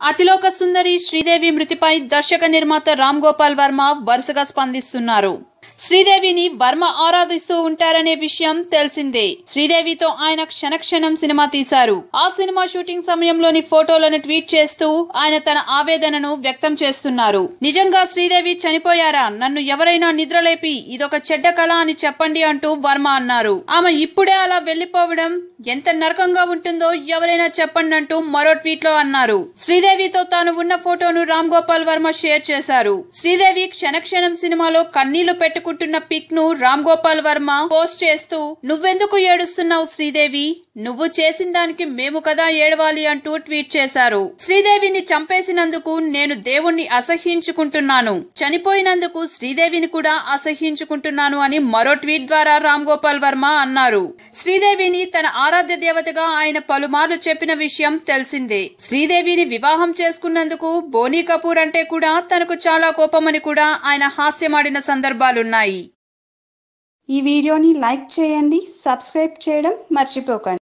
అతిలోక సుందరి శ్రీదేవి మృతిపై దర్శక నిర్మాత రామ్ గోపాల్ వర్మ వరుసగా స్పందిస్తున్నారు. శ్రీదేవిని వర్మ ఆరాధిస్తూ ఉంటారనే విషయం తెలిసిందే. శ్రీదేవితో ఆయన క్షణక్షణం సినిమా తీశారు. ఆ సినిమా షూటింగ్ సమయంలోని ఫోటోలను ట్వీట్ చేస్తూ ఆయన తన ఆవేదనను వ్యక్తం చేస్తున్నారు. నిజంగా శ్రీదేవి చనిపోయారా? నన్ను ఎవరైనా నిద్రలేపి ఇదొక చెడ్డ కళ అని చెప్పండి అంటూ వర్మ అన్నారు. ఆమె ఇప్పుడే అలా వెళ్ళిపోవడం ఎంత నరకంగా ఉంటుందో ఎవరైనా చెప్పండి అంటూ మరో ట్వీట్లో అన్నారు. శ్రీదేవితో తాను ఉన్న ఫోటోను రామ్ గోపాల్ వర్మ షేర్ చేశారు. శ్రీదేవి క్షణక్షణం సినిమాలో కన్నీళ్ళు పెట్టుకుంటున్న పిక్ను రామ్ గోపాల్ వర్మ పోస్ట్ చేస్తూ నువ్వెందుకు ఏడుస్తున్నావు శ్రీదేవి? నువ్వు చేసిన దానికి మేము కదా ఏడవాలి అంటూ ట్వీట్ చేశారు. శ్రీదేవిని చంపేసినందుకు నేను దేవుణ్ణి అసహ్యించుకుంటున్నాను. చనిపోయినందుకు శ్రీదేవిని కూడా అసహ్యించుకుంటున్నాను అని మరో ట్వీట్ ద్వారా రామ్ గోపాల్ వర్మ అన్నారు. శ్రీదేవిని తన ఆరాధ్య దేవతగా ఆయన పలుమార్లు చెప్పిన విషయం తెలిసిందే. శ్రీదేవిని వివాహం చేసుకున్నందుకు బోనీ కపూర్ అంటే కూడా తనకు చాలా కోపమని కూడా ఆయన హాస్యమాడిన సందర్భాలున్నాయి. ఈ వీడియోని లైక్ చేయండి సబ్స్క్రైబ్ చేయడం మర్చిపోకండి.